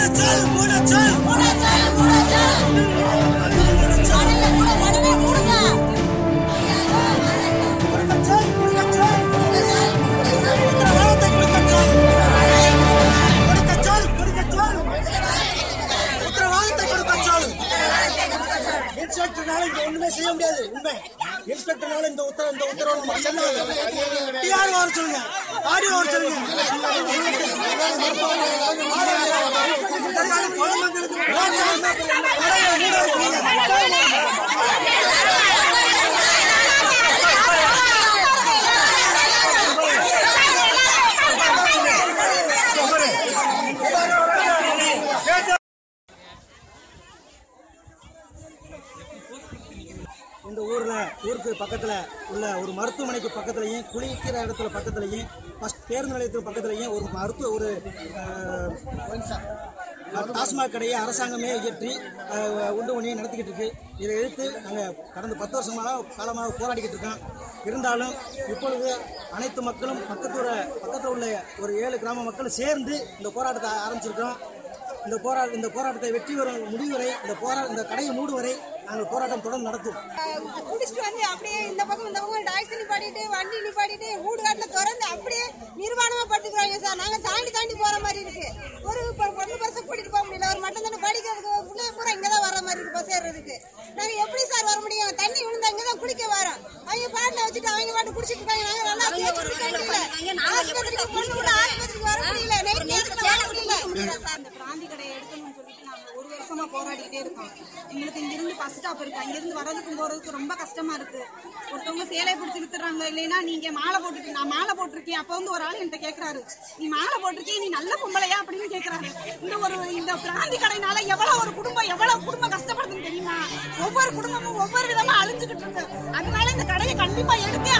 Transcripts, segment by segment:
Buena chal, buena chal. Buena chal. இங்க ஒண்ணுமே செய்ய முடியாது. உண்மை. இன்ஸ்பெக்டர்னால இந்த உத்தரவு இந்த உத்தரவு நமக்கு செல்லாது டிஆர் வர சொல்லுங்க. ஆடியோ வர சொல்லுங்க. இந்த ஊரில் ஊருக்கு பக்கத்தில் உள்ள ஒரு மருத்துவமனைக்கு பக்கத்துலேயும் குளிக்கிற இடத்துல பக்கத்துலேயும் ஃபர்ஸ்ட் பேருந்து நிலையத்துக்கு பக்கத்துலையும் ஒரு மருத்துவ ஒரு டாஸ்மாக் கடையை அரசாங்கமே இயற்றி உண்டு பண்ணியை நடத்திக்கிட்டு இருக்கு. இதை எதிர்த்து நாங்கள் கடந்த பத்து வருஷமாக காலமாக போராடிக்கிட்டு இருக்கோம். இருந்தாலும் இப்பொழுது அனைத்து மக்களும் பக்கத்தூர பக்கத்தில் உள்ள ஒரு ஏழு கிராம மக்களும் சேர்ந்து இந்த போராட்டத்தை ஆரம்பிச்சிருக்கோம். இந்த போரா இந்த போராட்டத்தை வெற்றி வரும் முடிவு வரை இந்த போரா இந்த கடையை மூடு வரை நாங்கள் போராட்டம் தொடர்ந்து நடத்துவோம். குடிச்சிட்டு வந்து அப்படியே இந்த பக்கம் இந்த பக்கம் டாக்ஸி நிப்பாட்டிட்டு வண்டி நிப்பாட்டிட்டு வீடு காட்டுல திறந்து அப்படியே நிர்வாணமா படுத்துக்கிறாங்க சார். நாங்க தாண்டி தாண்டி போற மாதிரி இருக்கு. ஒரு பொ- பொண்ணு பரிசு கூட்டிட்டு போக முடியல. ஒரு மட்டும் தானே படிக்கிறதுக்கு பிள்ளைய பூரா இங்கதான் வர மாதிரி இருக்கு பஸ் ஏறுறதுக்கு. நாங்க எப்படி சார் வர முடியும்? தண்ணி விழுந்தா இங்கதான் குளிக்க வரோம். அவங்க பாட்டில வச்சுட்டு அவங்க பாட்டு குடிச்சிட்டு இருக்காங்க நாங்க நல்லா ஆஸ்பத்திரிக்கு கூட ஆஸ்பத்திரிக்கு வர முடியல நைட் நேரத்துல வர முடியல சார் இந்த பிராந்தி கடையை எடுக்கணும்னு சொல்லிட்டு நாங்க ஒரு வருஷமா போராடிக்கிட்டே இருக்கோம். எங்களுக்கு இங்கிருந்து பஸ் ஸ்டாப் இருக்கு. அங்கிருந்து வர்றதுக்கும் போறதுக்கும் ரொம்ப கஷ்டமா இருக்கு. ஒருத்தவங்க சேலை பிடிச்சி வித்துறாங்க இல்லைன்னா நீங்க மாலை போட்டுட்டு நான் மாலை போட்டிருக்கேன். அப்ப வந்து ஒரு ஆள் என்கிட்ட கேக்குறாரு. நீ மாலை போட்டிருக்கேன் நீ நல்ல பொம்பளையா அப்படின்னு கேக்குறாரு. இந்த ஒரு இந்த பிராந்தி கடைனால எவ்வளவு ஒரு குடும்பம் எவ்வளவு குடும்பம் கஷ்டப்படுதுன்னு தெரியுமா? ஒவ்வொரு குடும்பமும் ஒவ்வொரு விதமா அழிஞ்சுக்கிட்டு இருக்கு. அதனால இந்த கடையை கண்டிப்பா எடுத்தே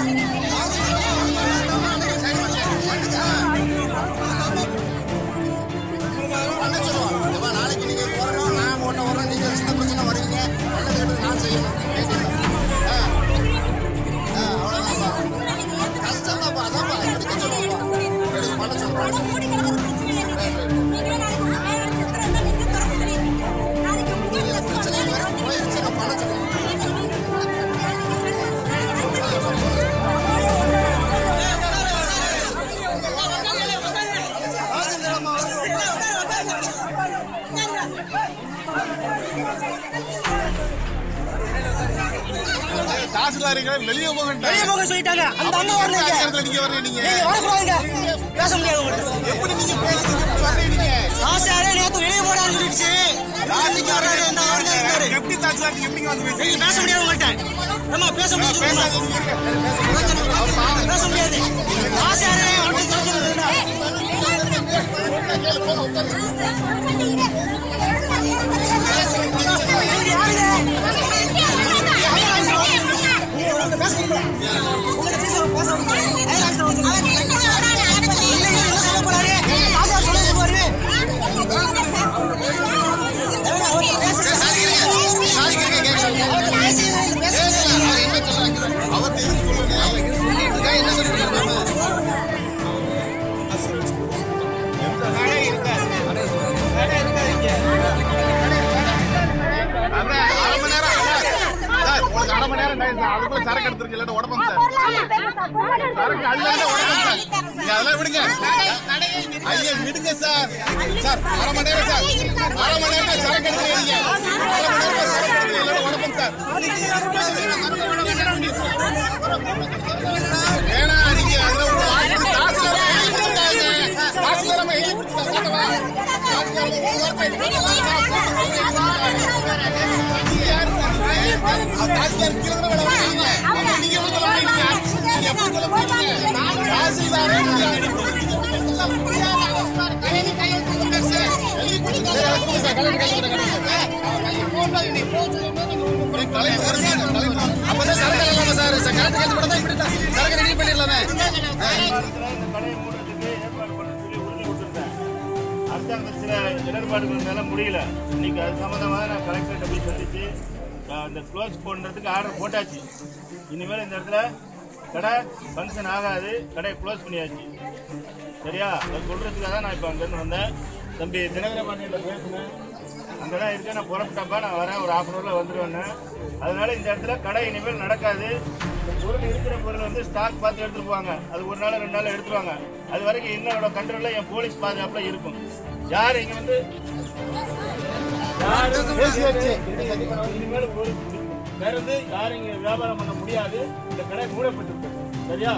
பண்ண தாசில்தாரிகளை வெளியே போக வெளியே போக சொல்லிட்டாங்க அந்த அண்ணா வரலைங்க நீங்க வர்றீங்க நீங்க நீங்க வரக்கூடாதுங்க பேச முடியாது உங்கள்ட்ட எப்படி நீங்க பேசுறீங்க எப்படி வர்றீங்க ஆசையாரே நேத்து வெளியே போடான்னு சொல்லிடுச்சு ராஜிக்கு வர்றாரு இந்த அவருங்க இருக்காரு எப்படி தாசில்தார் நீங்க எப்படிங்க வந்து பேசுறீங்க பேச முடியாது உங்கள்ட்ட நம்ம பேச முடியாது பேச முடியாது ஆசையாரே வந்து சொல்லிட்டு அதெல்லாம் விடுங்க ஐயா விடுங்க சார். சார் அரை மணி நேரம் சார் அரை மணி நேரம் சரக்கு எடுத்துருங்க அரை மணி நேரம் சரக்கு எடுத்துருங்க இல்லாட்டி சார் ஏன்னா நீங்க அதுல ஒரு ஆயிரத்தி காசுல அப்பதான் சரக்கு இல்லாம சார் கரெக்ட் கேட்டு போட்டா இப்படி சரக்கு ரெடி பண்ணிடலாமே இந்த கடையை மூடுறதுக்கு ஏற்பாடு பண்ண சொல்லி உறுதி கொடுத்துருந்தேன் முடியல இன்னைக்கு அது சம்மந்தமாக நான் கலெக்டர்கிட்ட போய் சந்திச்சு அஹ், இந்த க்ளோஸ் பண்ணுறதுக்கு ஆர்டர் போட்டாச்சு இனிமேல் இந்த இடத்துல கடை ஃபங்க்ஷன் ஆகாது கடையை க்ளோஸ் பண்ணியாச்சு சரியா அதை சொல்கிறதுக்காக தான் நான் இப்போ அங்கேருந்து வந்தேன் தம்பி தினகர பாண்டியில் பேசினேன் அங்கே இடம் இருக்கேன் நான் புறப்பட்டப்பா நான் வரேன் ஒரு ஹாஃப் அன் வந்துடுவேன்னு அதனால இந்த இடத்துல கடை இனிமேல் நடக்காது. பொருள் இருக்கிற பொருள் வந்து ஸ்டாக் பார்த்து எடுத்துட்டு போவாங்க. அது ஒரு நாள் ரெண்டு நாள் எடுத்துருவாங்க. அது வரைக்கும் என்னோட கண்ட்ரோலில் என் போலீஸ் பாதுகாப்பில் இருக்கும். யார் இங்கே வந்து? இனிமேல் போலீஸ் வேற வந்து யாரும் இங்கே வியாபாரம் பண்ண முடியாது. இந்த கடை மூடப்பட்டிருக்கு. சரியா?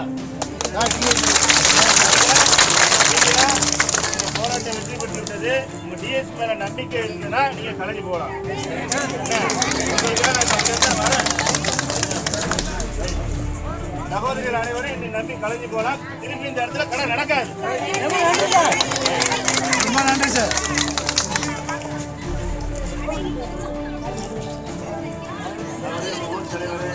நீங்க போராட்டம் வெற்றி பெற்று உங்க டிஎஸ் மேல நம்பிக்கை இருக்குன்னா நீங்க கலந்து போகலாம். சகோதரிகள் அனைவரும் என்னை நம்பி கலந்து போகலாம். திருப்பி இந்த இடத்துல கடை நடக்காது. ரொம்ப நன்றி சார் தலைவரே